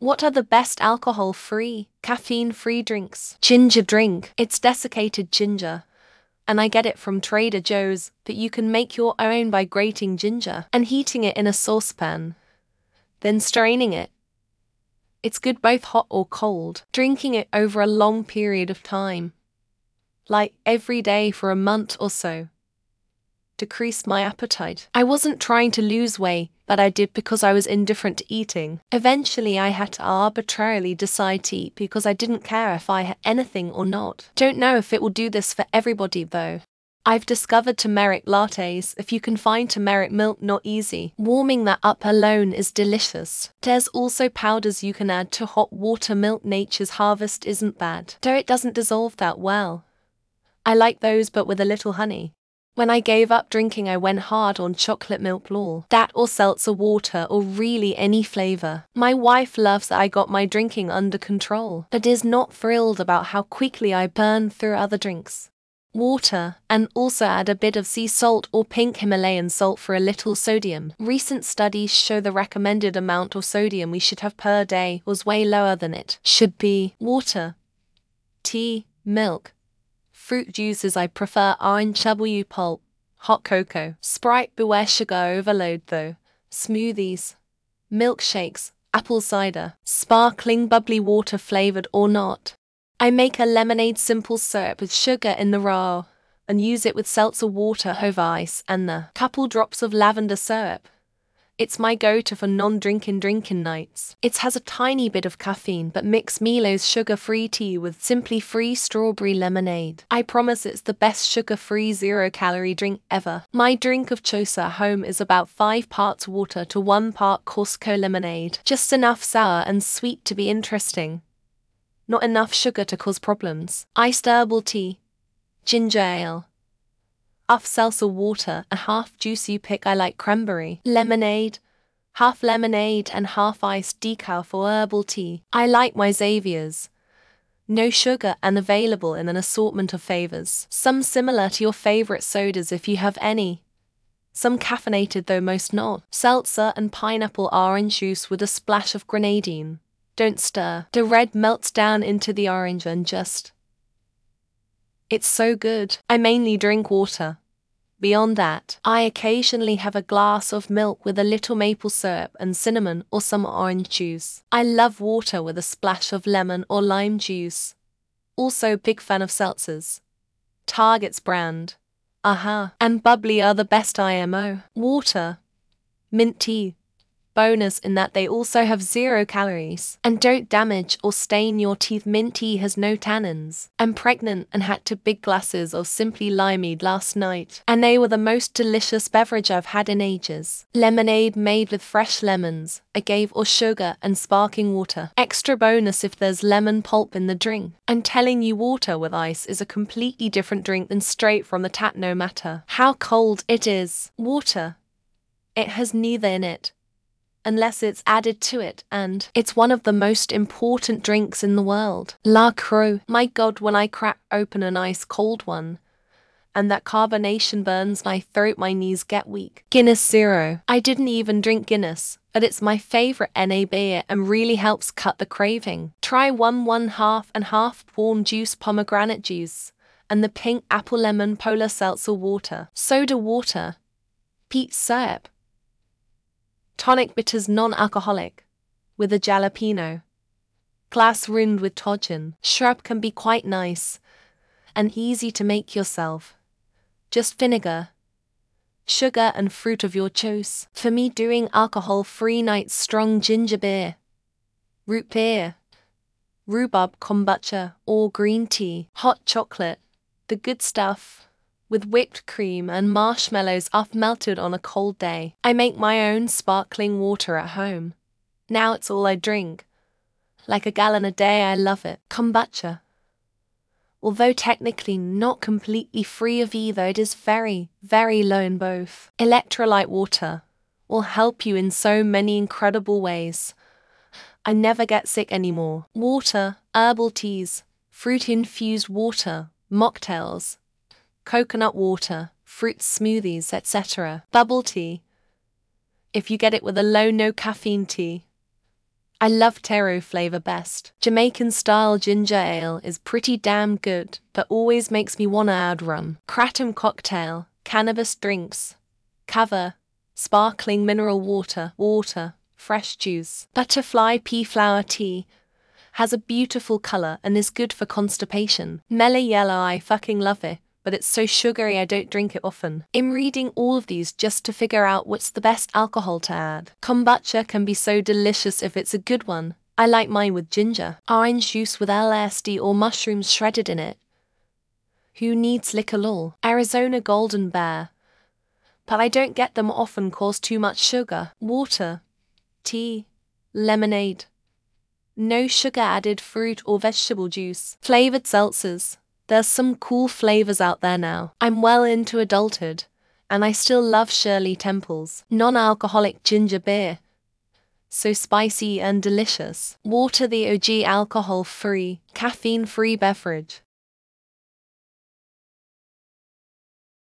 What are the best alcohol free, caffeine free drinks? Ginger drink. It's desiccated ginger. And I get it from Trader Joe's, but you can make your own by grating ginger and heating it in a saucepan. Then straining it. It's good both hot or cold, drinking it over a long period of time. Like every day for a month or so decreased my appetite. I wasn't trying to lose weight, but I did because I was indifferent to eating. Eventually, I had to arbitrarily decide to eat because I didn't care if I had anything or not. Don't know if it will do this for everybody though. I've discovered turmeric lattes. If you can find turmeric milk, not easy. Warming that up alone is delicious. There's also powders you can add to hot water. Milk Nature's Harvest isn't bad, though it doesn't dissolve that well. I like those, but with a little honey. When I gave up drinking, I went hard on chocolate milk law. That or seltzer water or really any flavor. My wife loves that I got my drinking under control, but is not thrilled about how quickly I burn through other drinks. Water, and also add a bit of sea salt or pink Himalayan salt for a little sodium. Recent studies show the recommended amount of sodium we should have per day was way lower than it should be. Water, tea, milk, Fruit juices I prefer orange W pulp, hot cocoa. Sprite beware sugar overload though. Smoothies, milkshakes, apple cider, sparkling bubbly water flavored or not. I make a lemonade simple syrup with sugar in the raw and use it with seltzer water over ice and the couple drops of lavender syrup. It's my go-to for non-drinking drinking nights. It has a tiny bit of caffeine, but mix Milo's sugar-free tea with Simply Free strawberry lemonade. I promise it's the best sugar-free zero-calorie drink ever. My drink of choice at home is about 5 parts water to 1 part Costco lemonade. Just enough sour and sweet to be interesting. Not enough sugar to cause problems. Iced herbal tea. Ginger ale half seltzer water, and half juice you pick. I like cranberry, lemonade, half lemonade, and half iced decaf for herbal tea. I like my Zevia's. No sugar and available in an assortment of flavors. Some similar to your favorite sodas if you have any. Some caffeinated though most not. Seltzer and pineapple orange juice with a splash of grenadine. Don't stir. The red melts down into the orange and just. It's so good. I mainly drink water. Beyond that, I occasionally have a glass of milk with a little maple syrup and cinnamon or some orange juice. I love water with a splash of lemon or lime juice. Also, big fan of seltzers. Target's brand. Aha. And Bubly are the best IMO. Water. Mint tea bonus in that they also have zero calories and don't damage or stain your teeth. Mint tea has no tannins. I'm pregnant and had two big glasses of Simply Limeade last night, and they were the most delicious beverage I've had in ages. Lemonade made with fresh lemons, agave or sugar, and sparkling water. Extra bonus if there's lemon pulp in the drink. I'm telling you, water with ice is a completely different drink than straight from the tap, no matter how cold it is. Water. It has neither in it unless it's added to it, and it's one of the most important drinks in the world. La Croix. My god, when I crack open an ice cold one, and that carbonation burns my throat, my knees get weak. Guinness Zero. I didn't even drink Guinness, but it's my favorite NA beer and really helps cut the craving. Try one one half and half warm juice pomegranate juice and the pink apple lemon polar seltzer water, soda water, peach syrup, Tonic bitters non-alcoholic, with a jalapeno. Glass rimmed with Tajin. Shrub can be quite nice and easy to make yourself. Just vinegar, sugar and fruit of your choice. For me doing alcohol-free nights strong ginger beer, root beer, rhubarb kombucha or green tea, hot chocolate, the good stuff with whipped cream and marshmallows off melted on a cold day. I make my own sparkling water at home. Now it's all I drink. Like a gallon a day, I love it. Kombucha. Although technically not completely free of either, it is very, very low in both. Electrolyte water will help you in so many incredible ways. I never get sick anymore. Water, herbal teas, fruit infused water, mocktails, coconut water, fruit smoothies, etc. Bubble tea. If you get it with a low no caffeine tea. I love taro flavor best. Jamaican style ginger ale is pretty damn good, but always makes me wanna add rum. Kratom cocktail, cannabis drinks, kava, sparkling mineral water, water, fresh juice. Butterfly pea flower tea has a beautiful color and is good for constipation. Mellow yellow, I fucking love it but it's so sugary I don't drink it often. I'm reading all of these just to figure out what's the best alcohol to add. Kombucha can be so delicious if it's a good one. I like mine with ginger, orange juice with LSD or mushrooms shredded in it. Who needs liquor law? Arizona Golden Bear. But I don't get them often cause too much sugar. Water, tea, lemonade. No sugar added fruit or vegetable juice. Flavored seltzers. There's some cool flavors out there now. I'm well into adulthood, and I still love Shirley Temple's non alcoholic ginger beer. So spicy and delicious. Water, the OG alcohol free, caffeine free beverage.